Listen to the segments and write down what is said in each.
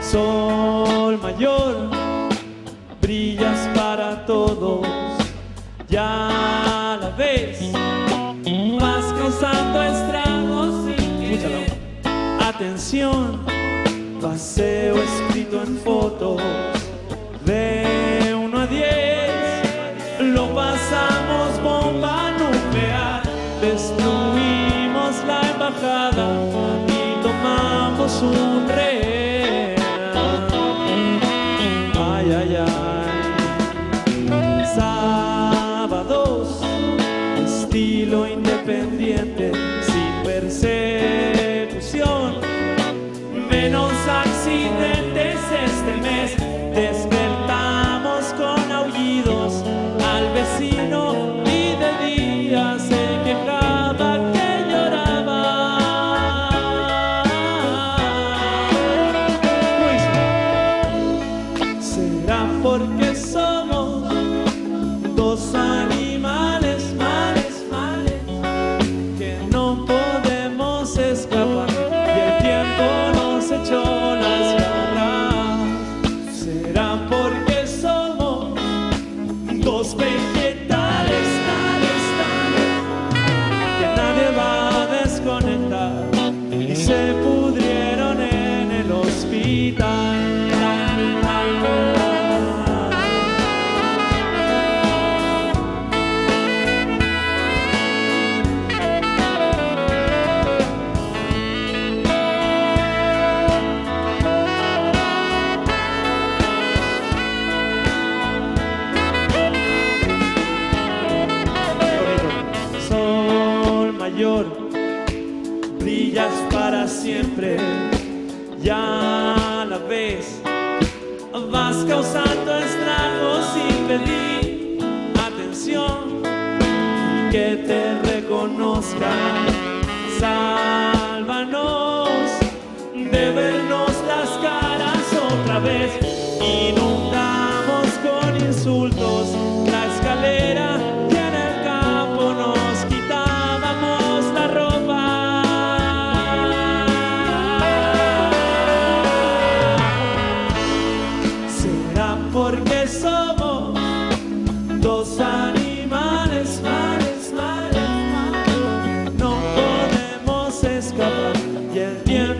Sol mayor, brillas para todos, ya la ves, vas causando estragos sin querer. Atención, paseo escrito en fotos, de lo pasamos bomba nuclear, destruimos la embajada y tomamos un rehén. Ay, ay, ay. Sábados, estilo independiente, sin persecución, menos dos animales males, males, que no podemos escapar y el tiempo nos echó las garras. Será porque somos dos vegetales, tales, tales, que nadie va a desconectar y se pudrieron en el hospital. Siempre, ya la ves, vas causando estragos sin pedir atención, que te dos animales males, males, males. No podemos escapar y el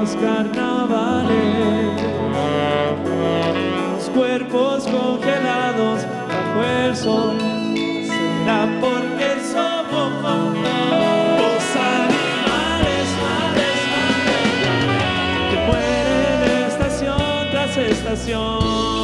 los carnavales, los cuerpos congelados bajo el sol. Será porque somos dos animales, males, males, que mueren estación tras estación.